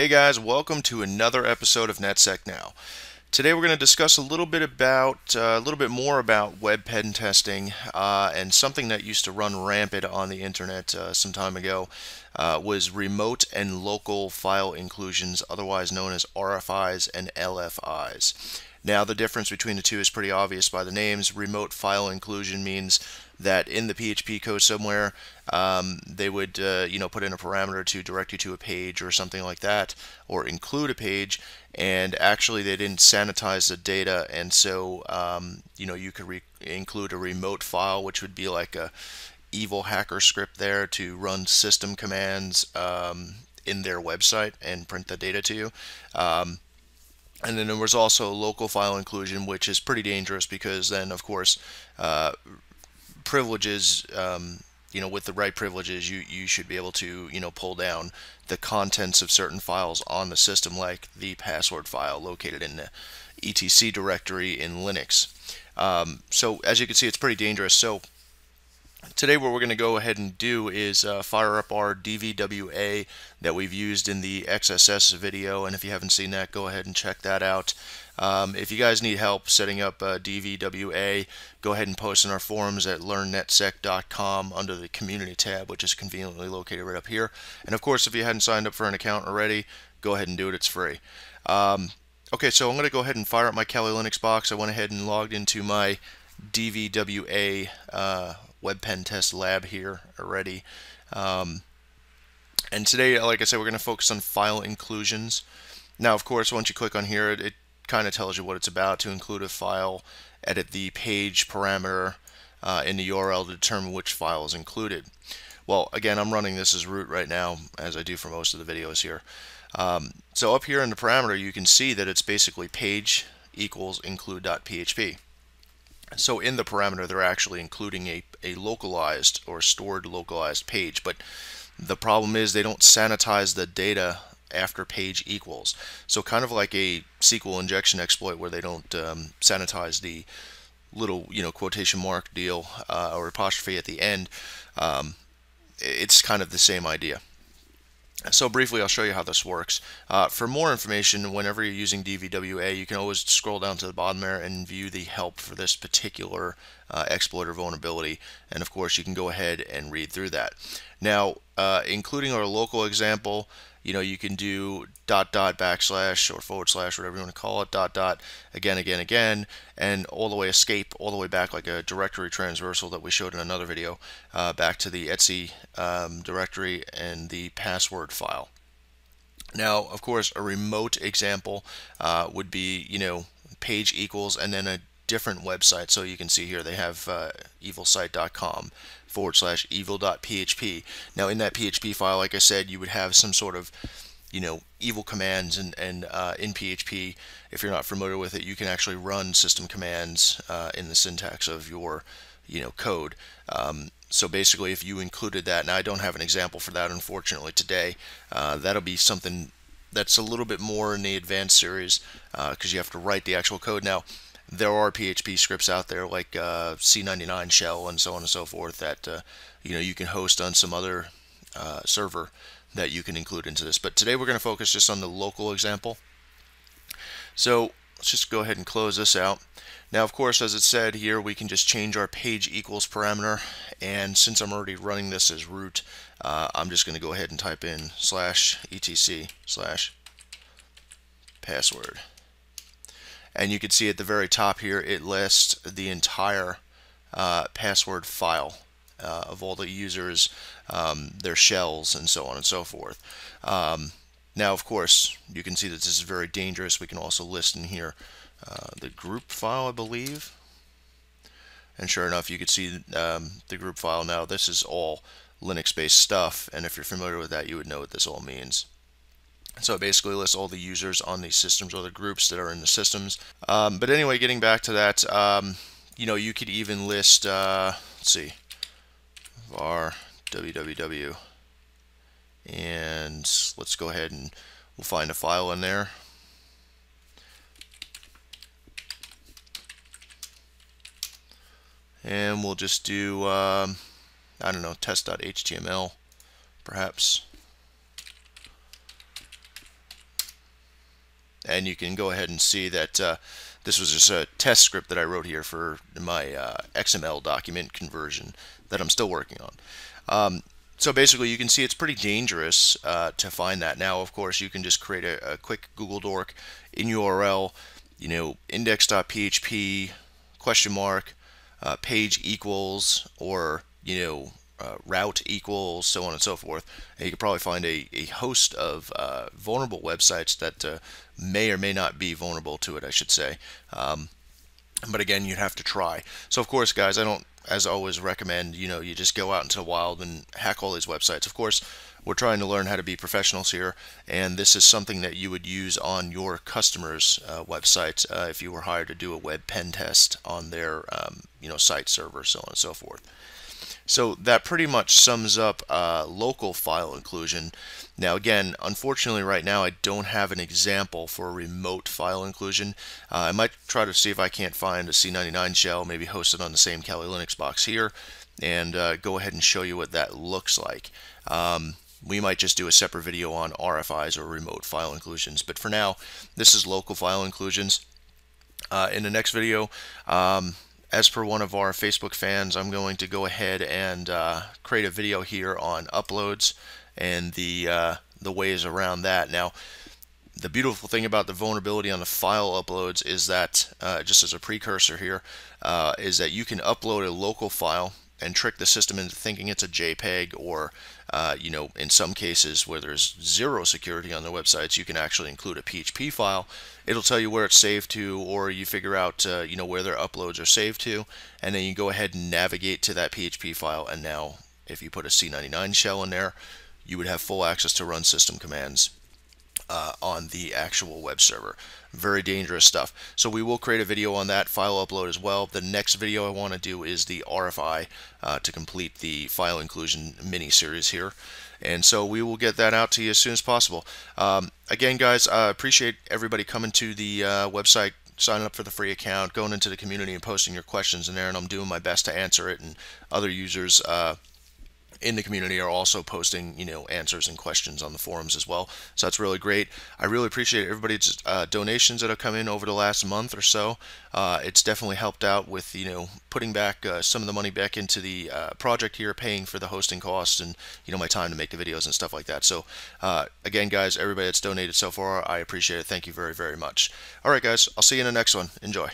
Hey guys, welcome to another episode of NetSec Now. Today we're going to discuss a little bit about, uh, a little bit more about web pen testing uh, and something that used to run rampant on the internet uh, some time ago uh, was remote and local file inclusions, otherwise known as RFIs and LFIs. Now the difference between the two is pretty obvious by the names. Remote file inclusion means that in the PHP code somewhere um, they would uh, you know put in a parameter to direct you to a page or something like that or include a page and actually they didn't sanitize the data and so um, you know you could include a remote file which would be like a evil hacker script there to run system commands um, in their website and print the data to you um, and then there was also local file inclusion, which is pretty dangerous because then, of course, uh, privileges, um, you know, with the right privileges, you, you should be able to, you know, pull down the contents of certain files on the system, like the password file located in the etc directory in Linux. Um, so as you can see, it's pretty dangerous. So Today what we're going to go ahead and do is uh, fire up our DVWA that we've used in the XSS video and if you haven't seen that go ahead and check that out. Um, if you guys need help setting up uh, DVWA go ahead and post in our forums at learnnetsec.com under the community tab which is conveniently located right up here and of course if you hadn't signed up for an account already go ahead and do it it's free. Um, okay so I'm going to go ahead and fire up my Kali Linux box. I went ahead and logged into my DVWA uh, web pen test lab here already. Um, and today, like I said, we're going to focus on file inclusions. Now, of course, once you click on here, it, it kind of tells you what it's about to include a file, edit the page parameter uh, in the URL to determine which file is included. Well, again, I'm running this as root right now, as I do for most of the videos here. Um, so up here in the parameter, you can see that it's basically page equals include.php. So in the parameter, they're actually including a, a localized or stored localized page. But the problem is they don't sanitize the data after page equals. So kind of like a SQL injection exploit where they don't um, sanitize the little you know quotation mark deal uh, or apostrophe at the end. Um, it's kind of the same idea. So briefly, I'll show you how this works. Uh, for more information, whenever you're using DVWA, you can always scroll down to the bottom there and view the help for this particular uh, exploit or vulnerability. And of course, you can go ahead and read through that. Now, uh, including our local example, you know, you can do dot dot backslash or forward slash, whatever you want to call it, dot dot again, again, again, and all the way escape all the way back like a directory transversal that we showed in another video uh, back to the Etsy um, directory and the password file. Now, of course, a remote example uh, would be, you know, page equals and then a different website. So you can see here they have uh, evilsite.com forward slash evil.php. Now in that PHP file, like I said, you would have some sort of you know evil commands and, and uh, in PHP if you're not familiar with it you can actually run system commands uh, in the syntax of your you know code um, so basically if you included that now I don't have an example for that unfortunately today uh, that'll be something that's a little bit more in the advanced series because uh, you have to write the actual code now there are PHP scripts out there like uh, C99 shell and so on and so forth that uh, you know you can host on some other uh, server that you can include into this. But today we're going to focus just on the local example. So let's just go ahead and close this out. Now, of course, as it said here, we can just change our page equals parameter. And since I'm already running this as root, uh, I'm just going to go ahead and type in slash etc slash password and you can see at the very top here it lists the entire uh, password file uh, of all the users, um, their shells, and so on and so forth. Um, now, of course, you can see that this is very dangerous. We can also list in here uh, the group file, I believe. And sure enough, you can see um, the group file now. This is all Linux-based stuff, and if you're familiar with that, you would know what this all means. So it basically lists all the users on these systems or the groups that are in the systems. Um, but anyway, getting back to that, um, you know, you could even list, uh, let's see, var www, and let's go ahead and we'll find a file in there. And we'll just do, um, I don't know, test.html, perhaps. And you can go ahead and see that uh, this was just a test script that I wrote here for my uh, XML document conversion that I'm still working on. Um, so basically you can see it's pretty dangerous uh, to find that. Now of course you can just create a, a quick Google Dork in URL, you know, index.php question mark uh, page equals or you know uh, route equals so on and so forth. And you could probably find a, a host of uh, vulnerable websites that uh, may or may not be vulnerable to it I should say. Um, but again you'd have to try. So of course guys I don't as always recommend you know you just go out into the wild and hack all these websites. Of course we're trying to learn how to be professionals here and this is something that you would use on your customers uh, website uh, if you were hired to do a web pen test on their um, you know site server so on and so forth so that pretty much sums up uh, local file inclusion. Now again, unfortunately right now I don't have an example for remote file inclusion. Uh, I might try to see if I can't find a C99 shell, maybe hosted on the same Kali Linux box here, and uh, go ahead and show you what that looks like. Um, we might just do a separate video on RFIs or remote file inclusions, but for now, this is local file inclusions. Uh, in the next video, um, as per one of our Facebook fans, I'm going to go ahead and uh, create a video here on uploads and the uh, the ways around that. Now, the beautiful thing about the vulnerability on the file uploads is that, uh, just as a precursor here, uh, is that you can upload a local file and trick the system into thinking it's a JPEG or uh, you know in some cases where there's zero security on the websites you can actually include a PHP file. It'll tell you where it's saved to or you figure out uh, you know where their uploads are saved to and then you go ahead and navigate to that PHP file and now if you put a C99 shell in there you would have full access to run system commands uh, on the actual web server. Very dangerous stuff. So we will create a video on that file upload as well. The next video I want to do is the RFI uh, to complete the file inclusion mini series here. And so we will get that out to you as soon as possible. Um, again, guys, I appreciate everybody coming to the uh, website signing up for the free account, going into the community and posting your questions in there, and I'm doing my best to answer it. And other users uh, in the community are also posting, you know, answers and questions on the forums as well. So that's really great. I really appreciate everybody's uh, donations that have come in over the last month or so. Uh, it's definitely helped out with, you know, putting back uh, some of the money back into the uh, project here, paying for the hosting costs and, you know, my time to make the videos and stuff like that. So uh, again, guys, everybody that's donated so far, I appreciate it. Thank you very, very much. All right, guys, I'll see you in the next one. Enjoy.